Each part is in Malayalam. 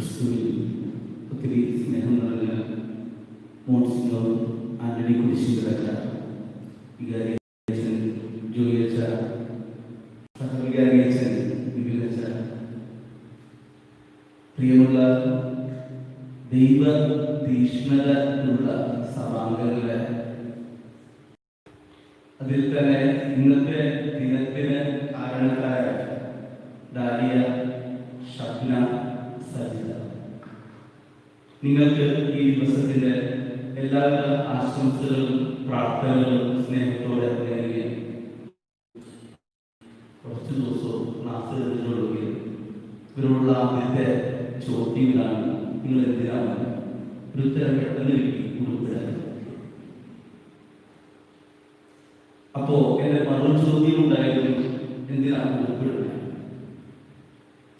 ക്രിസ്തുവിൽ ഒത്തിരി സ്നേഹം നിറഞ്ഞ മോൺസിനോർ ആന്റണി കുരിശിങ്കലച്ച വികാരി അച്ഛൻ ജോലിയച്ച സഹവികാരി അച്ഛൻ വിപിലച്ച പ്രിയമുള്ള ദൈവ തീഷ്ണതയുള്ള സഭാംഗങ്ങളെ അതിൽ തന്നെ ഇന്നത്തെ നിങ്ങൾക്ക് ഈ ദിവസത്തിന്റെ എല്ലാവിധ ആശംസകളും പ്രാർത്ഥനകളും സ്നേഹത്തോടെ നേരുകയാണ് കുറച്ച് ദിവസവും ക്ലാസ് കഴിഞ്ഞുള്ളൂങ്കിൽ ഇവരോടുള്ള ആദ്യത്തെ ചോദ്യം ഇതാണ് നിങ്ങൾ എന്തിനാണ് ഒരു ഉത്തരം പെട്ടെന്ന് കിട്ടി? ഉൾപ്പെടാൻ അപ്പോ എന്റെ മറു ചോദ്യം ഉണ്ടായിരുന്നു എന്തിനാണ് ഉൾപ്പെടുന്നത്?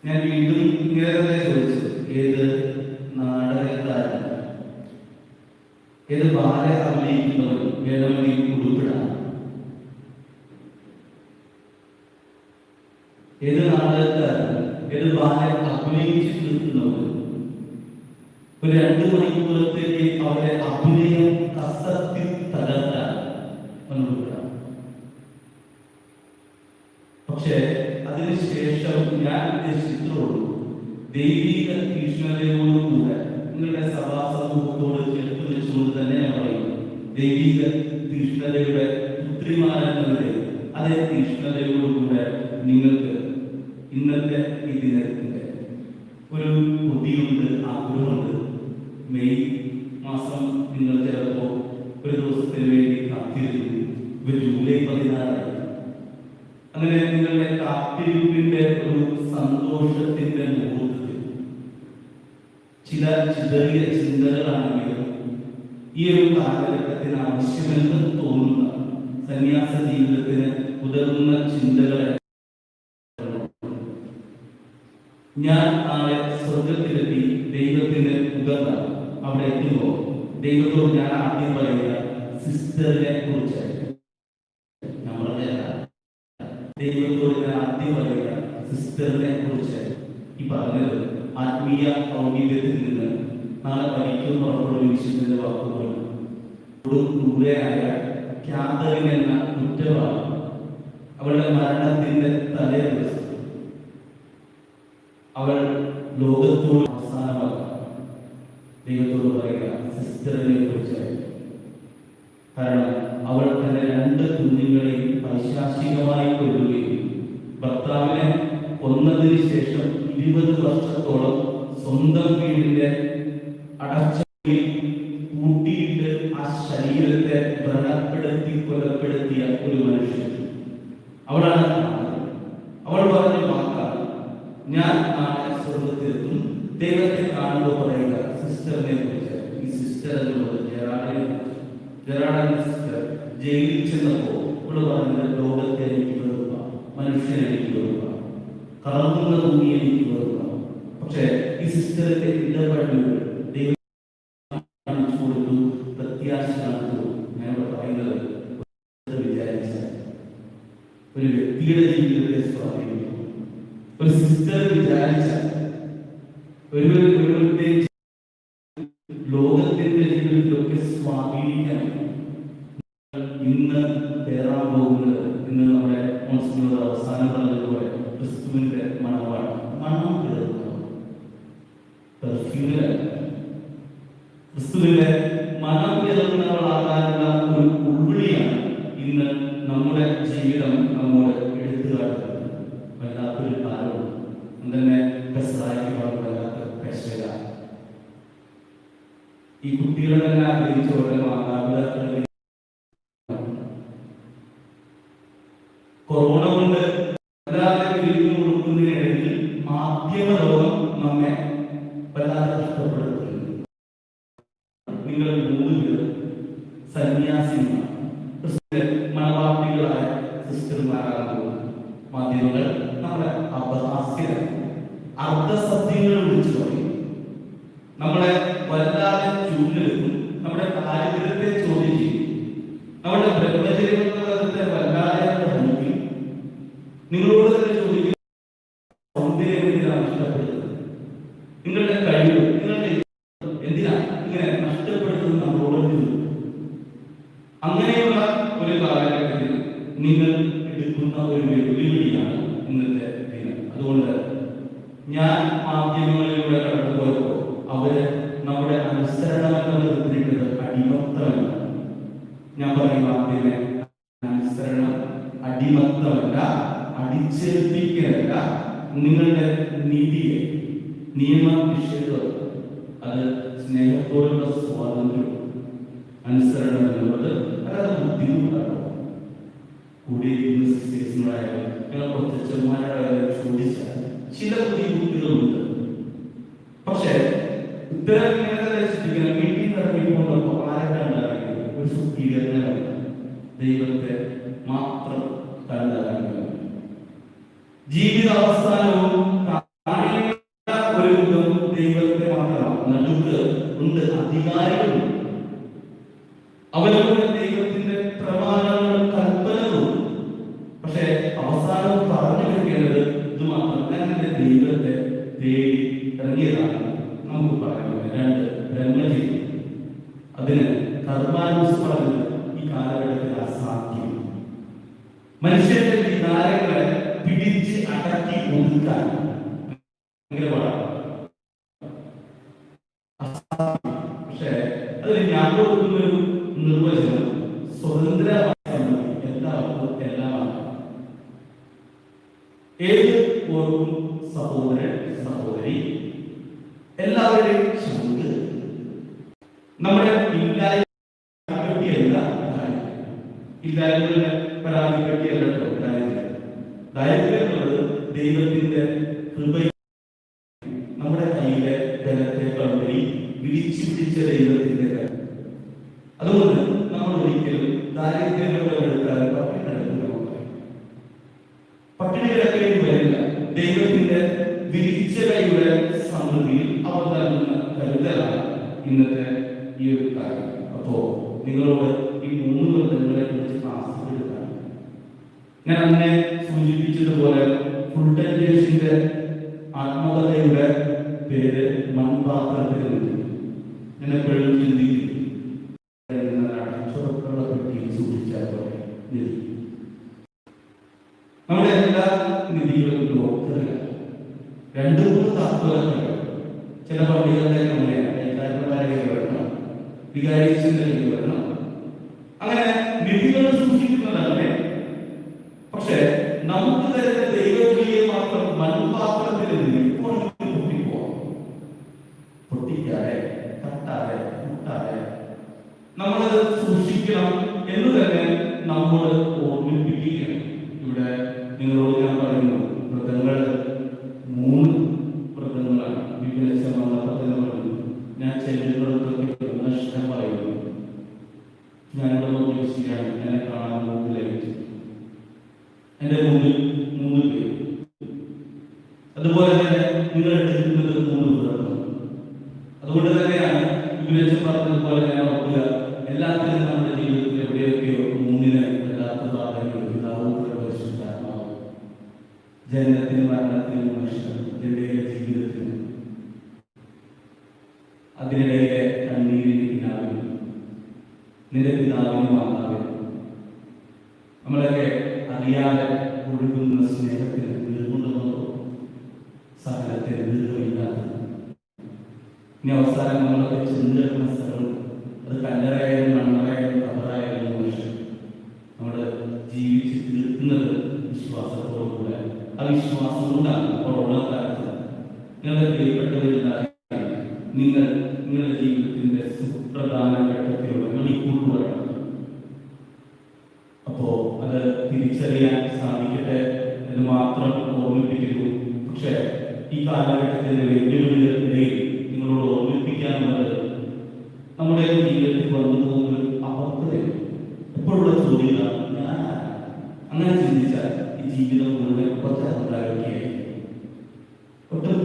ഞാൻ വീണ്ടും ഇങ്ങനെ തന്നെ ചോദിച്ചു ഏത് നാടകക്കാരൻ ഏത് ബാല അഭിനയിക്കുന്നവർ വേണമെങ്കിൽ ഉൾപ്പെടാം. ഏത് നാടകക്കാരൻ ഏത് ബാല അഭിനയിച്ചു നിൽക്കുന്നവർ ഒരു രണ്ടു മണിക്കൂറത്തേക്ക് അവരെ അഭിനയം കസത്തിൽ തകർക്കാൻ ഉൾപ്പെടാം പക്ഷേ അതിനുശേഷം ഞാൻ ഉദ്ദേശിച്ചിട്ടുള്ളൂ ദൈവിക തീഷ്ണതയോടുകൂടെ നിങ്ങളുടെ സഭാ സമൂഹത്തോട് ചേർത്ത് വെച്ചുകൊണ്ട് തന്നെ പറയുന്നു. ദൈവിക തീഷ്ണതയുടെ പുത്രിമാരെന്നവരെ അതേ തീഷ്ണതയോടുകൂടെ നിങ്ങൾക്ക് ഇന്നത്തെ ഈ ദിനത്തിന്റെ ഒരു ബുദ്ധിയുണ്ട് ആഗ്രഹമുണ്ട്. മെയ് മാസം നിങ്ങൾ ചിലപ്പോ ഒരു ദിവസത്തിന് വേണ്ടി കാത്തിരുന്നു ഒരു ജൂലൈ പതിനാറായി. അങ്ങനെ നിങ്ങളുടെ കാത്തിരിപ്പിന്റെ ഒരു സന്തോഷത്തിന്റെ മുഹൂർത്തത്തിൽ ചില ചെറിയ ചിന്തകളാണെങ്കിലും ഈ ഒരു കാലഘട്ടത്തിന് ആവശ്യമെന്ന് തോന്നുന്ന സന്യാസ ജീവിതത്തിന് ഉതകുന്ന ചിന്തകളെ ഞാൻ നാളെ സ്വർഗത്തിലെത്തി ദൈവത്തിന് ഉതർന്ന അവിടെ എത്തുമ്പോൾ ദൈവത്തോട് ഞാൻ ആദ്യം പറയുക സിസ്റ്ററിനെ കുറിച്ച്. ദൈവത്തോട് ഞാൻ ആദ്യം പറയുക സിസ്റ്ററിനെ കുറിച്ച്. ഈ പറഞ്ഞത് ആത്മീയ ഔന്നത്യത്തിൽ നിന്ന് നാളെ പഠിക്കും പുറപ്പെടുന്ന വിശുദ്ധന്റെ വാക്കുകൾ ക്യാതറിൻ എന്ന കുറ്റവാളി അവളുടെ മരണത്തിന്റെ തലേ ദിവസം അവൾ ലോകത്തോട് അവസാനമാക്കാം ദൈവത്തോട് പറയുക സിസ്റ്ററിനെ കുറിച്ചായിരുന്നു കാരണം അവൾ തന്റെ രണ്ട് കുഞ്ഞുങ്ങളെയും പൈശാചികമായി കൊല്ലുകയും ഭർത്താവിനെ കൊന്നതിന് ശേഷം ഇരുപത് വർഷത്തോളം സ്വന്തം വീടിന്റെ അടച്ചയിൽ കൂട്ടിയിട്ട് ആ ശരീരത്തെ വ്രണപ്പെടുത്തി കൊലപ്പെടുത്തിയ ഒരു മനുഷ്യൻ. അവളാണ് അവൾ പറഞ്ഞ വാക്കാണ് ഞാൻ നാളെ സ്വർഗത്തിലെത്തും ദൈവത്തെ കാണുമ്പോൾ പറയുക സിസ്റ്ററിനെ കുറിച്ച്. ഈ സിസ്റ്റർ എന്നുള്ളത് ജെറാഡിനെ ജെറാഡിന്റെ സിസ്റ്റർ. ജയിലിൽ ചെന്നപ്പോൾ ഇവിടെ പറഞ്ഞത് ലോകത്തെ എനിക്ക് വെറുപ്പ. മനുഷ്യനെ എനിക്ക് വെറുപ്പ. കറങ്ങുന്ന ഭൂമിയിലേക്ക് വെറുപ്പ പക്ഷേ ഈ സിസ്റ്ററിന്റെ ഇടപെടലുകൾ ദൈവം കൊടുത്തു പ്രത്യാശ പറയുന്നത് വിചാരിച്ച ഒരു വ്യക്തിയുടെ ജീവിതത്തെ സ്വാധീനിക്കുന്നു. ഒരു സിസ്റ്റർ വിചാരിച്ച ഒരു ക്രിസ്തുവിന്റെ മണമാണ് മണം കയറുന്നത് പെർഫ്യൂമിലല്ല ക്രിസ്തുവിന്റെ മനം ഒരു ഉൾവിളിയാണ് ഇന്ന് നമ്മുടെ ജീവിതം നമ്മോട് എടുത്തു കാട്ടുന്നത് വല്ലാത്തൊരു കാലവും തന്നെ പെസറാക്കി വല്ലാത്ത പെശക ഈ കുട്ടികളെ തന്നെ ആഗ്രഹിച്ച പോലെ മാതാപിതാക്കളെ കൊറോണ കൊണ്ട് വല്ലാതെ പിരിഞ്ഞു കൊടുക്കുന്നതിനിടയിൽ മാധ്യമ ലോകം നമ്മെ വല്ലാതെ കഷ്ടപ്പെടുത്തുന്നു നിങ്ങൾ മൂന്ന് പേർ സന്യാസിമാർ ക്രിസ്ത്യൻ മണവാട്ടികളായ സിസ്റ്റർമാരാകുന്നു മാധ്യമങ്ങൾ നമ്മളെ അപഹാസ്യരാണ് അർദ്ധസത്യങ്ങൾ വിളിച്ചു പറയും നമ്മളെ വല്ലാതെ ചൂണ്ടിലെത്തും നമ്മുടെ ദാരിദ്ര്യത്തെ ചോദ്യം ചെയ്യും നമ്മുടെ ബ്രഹ്മചര്യത്തെ വല്ലാതെ ഭ്രമിക്കും നിങ്ങളോട് തന്നെ ചോദിക്കും സൗന്ദര്യം എന്തിനാണ് ഇഷ്ടപ്പെടുന്നത് നിങ്ങളുടെ കഴിവ് നിങ്ങളുടെ എന്തിനാ ഇങ്ങനെ നഷ്ടപ്പെടുത്തുന്നത് നമ്മളോട്. അങ്ങനെയുള്ള ഒരു കാലഘട്ടത്തിൽ നിങ്ങൾ എടുക്കുന്ന ഒരു വെല്ലുവിളിയാണ് ഇന്നത്തെ ദിനം അതുകൊണ്ട് ഞാൻ മാധ്യമങ്ങളിലൂടെ നിങ്ങളുടെ നീതിയെ നിയമനിഷേധം അത് സ്നേഹത്തോടുള്ള സ്വാതന്ത്ര്യം അനുസരണം എന്നുള്ളത് അല്ലാതെ ബുദ്ധിമുട്ടാണ്. കൂടി സിസ്റ്റേഴ്സിനോടായാലും ഞങ്ങൾ കുറച്ച് ചെറുമാരോടായാലും ചോദിച്ചാൽ ചില ബുദ്ധിമുട്ടുകളുണ്ട്. പക്ഷേ രക്ഷിപ്പിക്കണം വീട്ടിൽ ആരൊക്കെയാണ് അറിയുന്നത് ഒരു സുപ്പീരിയറിനെ ദൈവത്തെ ജീവിത അവസാനവും ഒരു ദൈവത്തെ ദൈവത്തിന്റെ അവസാനം പറഞ്ഞു മാത്രം ദൈവത്തെ തേടി നമുക്ക് ഈ അസാധ്യം. മനുഷ്യന്റെ വികാരങ്ങളെ പക്ഷേ അതിൽ ഞാൻ കൊടുക്കുന്ന ഒരു നിർവചനം സ്വതന്ത്രമായ വിരിച്ചു പിടിച്ച ദൈവത്തിന്റെ കാര്യം. അതുകൊണ്ട് നമ്മൾ ഒരിക്കലും ദാരിദ്ര്യങ്ങളുടെ എടുത്താൽ പട്ടിണി കിടക്കേണ്ടി വരില്ല ദൈവത്തിന്റെ വിരിച്ച കൈയുടെ സമൃദ്ധിയിൽ അവർ നൽകുന്ന കരുതലാണ് ഇന്നത്തെ ഈ ഒരു കാര്യം. അപ്പോ നിങ്ങളോട് ഈ മൂന്ന് ബന്ധങ്ങളെ കുറിച്ച് ക്ലാസ് ഞാൻ അന്നെ സൂചിപ്പിച്ചതുപോലെ ആത്മകഥയുടെ പേര് മൺപാത്രത്തിൽ നിന്ന് ഞാൻ മൂന്ന് ചില പള്ളികളുടെ അങ്ങനെയാണ് വികാരിച്ചിന്റെ വരണം നമ്മളത് സൂക്ഷിക്കണം എന്ന് തന്നെ നമ്മോട് ഓർമ്മിപ്പിക്കുകയാണ്. ഇവിടെ ഇനി അവസാനം നമ്മളൊക്കെ ചെന്നെടുക്കുന്ന സ്ഥലം അത് കല്ലറയായാലും മണ്ണറയായാലും കബറായാലും മനുഷ്യൻ നമ്മൾ ജീവിച്ച് തീർക്കുന്നത് വിശ്വാസത്തോടുകൂടെ. ആ വിശ്വാസം കൊണ്ടാണ് ഉള്ള കാലത്ത് നിങ്ങളുടെ പ്രിയപ്പെട്ടവരില്ലാതെ നിങ്ങൾ നിങ്ങളുടെ ജീവിതത്തിന്റെ സുപ്രധാന ഘട്ടത്തിലുള്ള നിങ്ങൾ ഈ അപ്പോ അത് തിരിച്ചറിയാൻ സാധിക്കട്ടെ എന്ന് മാത്രം ഓർമ്മിപ്പിക്കുന്നു. പക്ഷേ ഈ കാലഘട്ടത്തിന്റെ ഉണ്ടാവുകയായി ഒട്ടും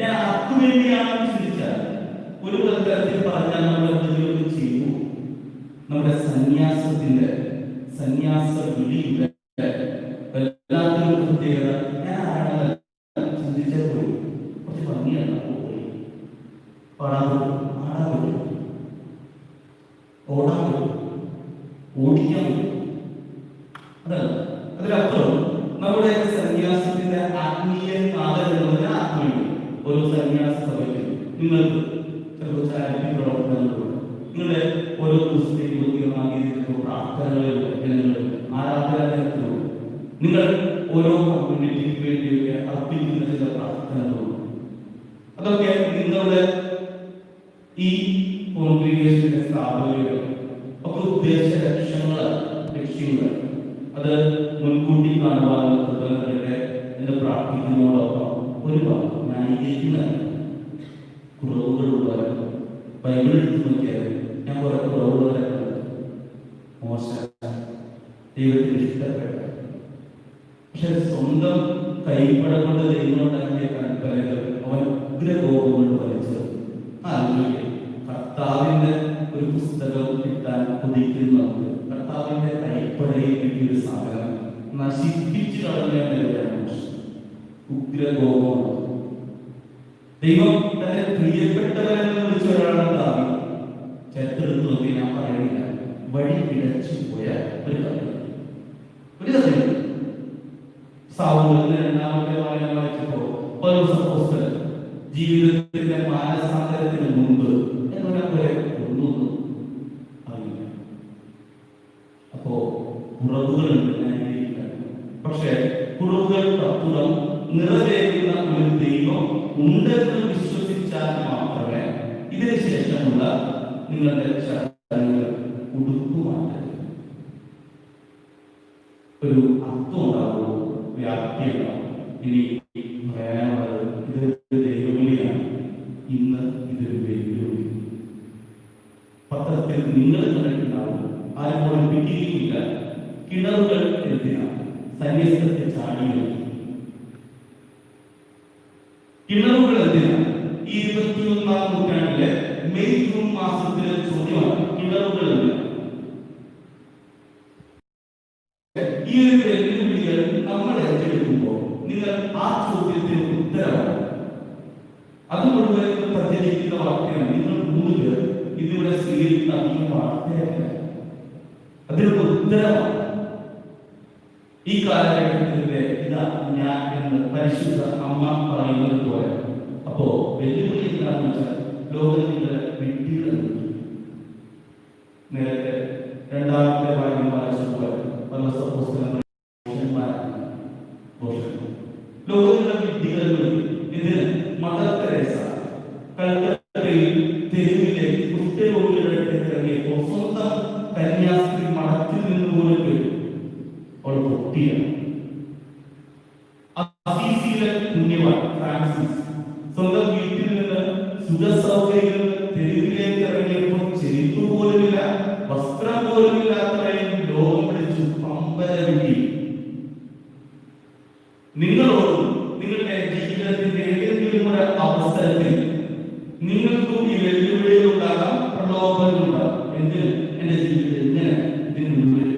ഞാൻ അക്കു വേണ്ടിയാണെന്ന് ചിന്തിച്ചാൽ ഒരു പ്രകാരത്തിൽ പറഞ്ഞാൽ നമ്മുടെ എന്തെങ്കിലും ചെയ്യൂ നമ്മുടെ സന്യാസത്തിന്റെ സന്യാസ വിളിയുടെ ഞാൻ ആരാണെന്ന് ചിന്തിച്ചാൽ പോയി. കുറച്ച് ഭംഗിയാണ് പാടാൻ ആടാൻ ഓടാൻ ഓടിക്കാൻ പറ്റും അതൊക്കെ നിങ്ങളുടെ ഈ കോൺഗ്രിഗേഷന്റെ സ്ഥാപകരുടെ ഒക്കെ ഉദ്ദേശ ലക്ഷ്യങ്ങൾ ലക്ഷ്യങ്ങൾ അത് മുൻകൂട്ടി കാണുവാനുള്ള കൃതജ്ഞതയുടെ എന്ന് പ്രാർത്ഥിക്കുന്നതോടൊപ്പം ഒരുപാട് ന്യായീകരിക്കുന്ന കുറവുകളുള്ളവർ ബൈബിൾ നോക്കിയാൽ ഞാൻ കുറെ കുറവുള്ളവരെ കണ്ടു. മോശം. ദൈവത്തിന് ഇഷ്ടപ്പെട്ട. പക്ഷെ സ്വന്തം കൈപ്പട കൊണ്ട് ദൈവമുണ്ടാക്കിയ കൽപ്പനകൾ അവൻ ഉഗ്രകോപം കൊണ്ട് വലിച്ചത് ആലോചിക്കുക കർത്താവിന്റെ ഒരു പുസ്തകം കിട്ടാൻ കൊതിക്കുന്നവർക്ക് കർത്താവിന്റെ കൈപ്പടയിൽ കിട്ടിയ ഒരു സാധനം നശിപ്പിച്ചു കളഞ്ഞവരാണ് ഉഗ്രകോപമാണ് ദൈവം തന്റെ പ്രിയപ്പെട്ടവരെന്ന് വിളിച്ച ഒരാളാണ് ദാവി ചരിത്രത്തിൽ നോക്കി ഞാൻ പറയുന്നില്ല വഴി പിഴച്ചു പോയ ഒരു കാര്യം ഒരു കഥയുണ്ട്. സാവൂലിന്റെ രണ്ടാമത്തെ വായന വായിച്ചപ്പോ പൗലോസ് അപ്പോസ്തലൻ ജീവിതത്തിന്റെ മാനസാന്തരത്തിന് മുമ്പ് എന്നൊരാളെ ഒന്നും അറിയില്ല. അപ്പോ കുറവുകളുണ്ട് പക്ഷെ കുറവുകൾക്കപ്പുറം നിറവേറ്റുന്ന ഒരു ദൈവം ഉണ്ടെന്ന് വിശ്വസിച്ചാൽ മാത്രമേ ഇതിനു ശേഷമുള്ള നിങ്ങളുടെ ചടങ്ങുകൾ ഉടുക്കുമാറ്റരുത് ഒരു അർത്ഥം ഉണ്ടാവുള്ളൂ വ്യാപ്തി ഉണ്ടാവും ഇനി പത്രത്തിൽ നിങ്ങൾ ആരും പോലും പിടിക്കുകയില്ല കിണറുകൾ എന്തിനാണ്? സന്യസ്തത്തെ കിണറുകൾ എന്തിനാണ് ഈ ഇരുപത്തിയൊന്നാം നൂറ്റാണ്ടിലെ മെയ് ജൂൺ മാസത്തിലെ ചോദ്യമാണ് കിണറുകൾ എന്തിനാണ് ഈ ഒരു വെല്ലുവിളികൾ നമ്മൾ ഏറ്റെടുക്കുമ്പോൾ നിങ്ങൾ ആ ചോദ്യത്തിന് ഉത്തരവാണ് അത് മുഴുവൻ പ്രചരിക്കുന്ന വാർത്തയാണ് നിങ്ങൾ മൂന്ന് പേർ ഇതിവിടെ സ്വീകരിക്കുന്ന അധികം വാർത്തയല്ല അതിനുള്ള ഉത്തരവാണ് ഈ കാലഘട്ടത്തിലെ ഇതാ ഞാൻ എന്ന് പരിശുദ്ധ അമ്മ പറയുന്നത് പോലെ. അപ്പോ വെല്ലുവിളി എന്താണെന്ന് വെച്ചാൽ ലോകത്തിന്റെ വിട്ടികൾ നേരത്തെ രണ്ടാമത്തെ വാക്യം വായിച്ചതുപോലെ പല പുസ്തകങ്ങൾ ലോകത്തിലെ വിദ്യകളിൽ ഇതിന് മദർ തെരേസ കൽക്കട്ടയിൽ കന്യാസ്ത്രീ മഠത്തിൽ നിന്ന് പോലും കേട്ടു അവൾ പൊട്ടിയാണ്. ഫ്രാൻസിസ് സ്വന്തം വീട്ടിൽ നിന്ന് സുഖസൗകര്യങ്ങൾ തെരുവിലേക്ക് ഇറങ്ങിയപ്പോൾ ചെരുപ്പ് പോലുമില്ല വസ്ത്രം പോലുമില്ലാത്തവരെയും ലോകം പിടിച്ചു നിങ്ങളോടും ജീവിതത്തിന്റെ ഏതെങ്കിലും ഒരു അവസരത്തിൽ നിങ്ങൾക്കും ഈ വെല്ലുവിളികൾ ഉണ്ടാകാം. എന്തിന് എന്റെ ജീവിതത്തിൽ എങ്ങനെ ഇതിന് മുന്നിൽ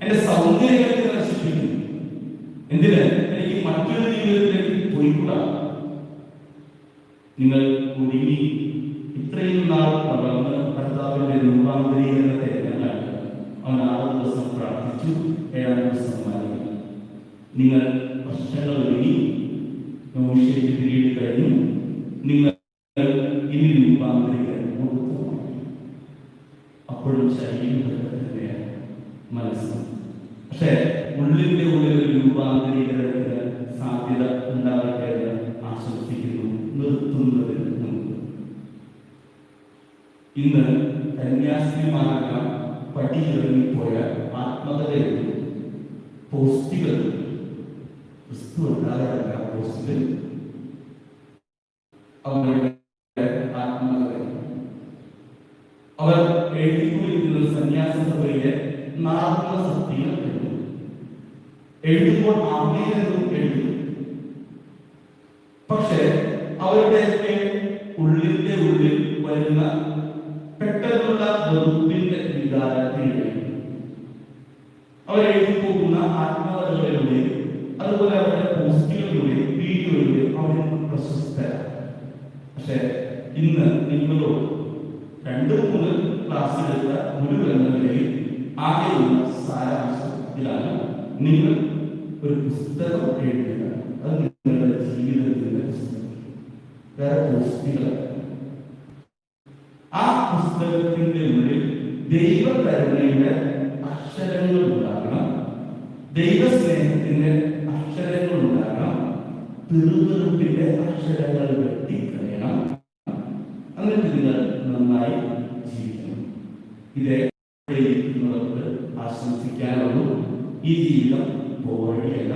എന്റെ സൗന്ദര്യത്തെ നശിപ്പിക്കുന്നു എന്തിന്? എനിക്ക് മറ്റൊരു ജീവിതത്തിലേക്ക് പോയിക്കൂടാ? നിങ്ങൾ കുടുങ്ങി ഇത്രയും നാൾ വളർന്ന് കർത്താവിന്റെ രൂപാന്തരീകരണത്തെ ഞങ്ങൾ അവൻ ആറ് ദിവസം പ്രാർത്ഥിച്ചു ഏഴാം ദിവസം മാറി നിങ്ങൾ വർഷങ്ങൾ ഒരുങ്ങി പിരീഡ് കഴിഞ്ഞു. നിങ്ങൾ ഇനി രൂപാന്തരീകരണം അപ്പോഴും ശരീരം തന്നെയാണ് മനസ്സ്. പക്ഷേ ഉള്ളിന്റെ ഉള്ളിൽ ഒരു രൂപാന്തരീകരണത്തിന് സാധ്യത ഉണ്ടാകട്ടെ എന്ന് ആശംസിക്കുന്നു നിർത്തുന്നതിന് മുമ്പ് ഇന്ന് കന്യാസ്ത്രീമാരെല്ലാം പടിയിറങ്ങിപ്പോയ ആത്മകഥയുണ്ട് പോസ്റ്റുകൾ ക്രിസ്തു ഉണ്ടാകാറില്ല പോസ്റ്റുകൾ. അവരുടെ ആത്മകഥ അവർ എഴുതിക്കൊണ്ടിരിക്കുന്ന സന്യാസ സഭയിലെ നാർമ്മ സത്യങ്ങൾ എഴുതും എഴുതുമ്പോൾ അമ്മയെന്നും എഴുതും. പക്ഷേ അവരുടെയൊക്കെ ഉള്ളിന്റെ ഉള്ളിൽ വരുന്ന പെട്ടെന്നുള്ള വെറുപ്പിന്റെ വികാരത്തിൽ എഴുതും അവരെഴുതി പോകുന്ന ആത്മകഥകളിലൂടെ അതുപോലെ അവരുടെ പോസ്റ്റുകളിലൂടെ വീഡിയോയിലൂടെ അവർ പ്രശസ്തരാണ്. പക്ഷെ ഇന്ന് നിങ്ങളോട് രണ്ട് മൂന്ന് ക്ലാസ്സിലെടുത്ത ഗുരു എന്ന നിലയിൽ ആകെയുള്ള സാരാംശത്തിലാണ് നിങ്ങൾ ഒരു പുസ്തകം എഴുതുക. അത് നിങ്ങളുടെ ജീവിതത്തിന്റെ പുസ്തകം വേറെ ആ പുസ്തകത്തിന്റെ ഉള്ളിൽ ദൈവകരുണയുടെ അക്ഷരങ്ങൾ ഉണ്ടാകണം ദൈവസ്നേഹത്തിന്റെ അക്ഷരങ്ങൾ ഉണ്ടാകണം തിരുവെറുപ്പിന്റെ അക്ഷരങ്ങൾ നന്നായി ജീവിക്കണം. ഇതേ ചെയ്യുന്നവർക്ക് ആശംസിക്കാനുള്ളൂ ഈ ജീവിതം പോവുകയല്ല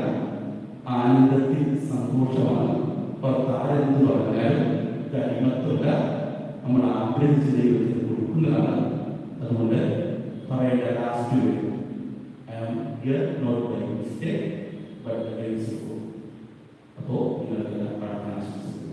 ആനന്ദത്തിൽ സന്തോഷമാണ്. ഭർത്താരെന്ന് പറഞ്ഞാൽ കരിമത്വല്ല നമ്മൾ ആഗ്രഹിച്ച ദൈവത്തിന് കൊടുക്കുന്നതാണ്. അതുകൊണ്ട് പറയേണ്ട ലാസ്റ്റ് വരും I am here not by mistake but by അപ്പോൾ നിങ്ങൾക്ക് പ്രാർത്ഥന ആശംസിക്കുന്നു.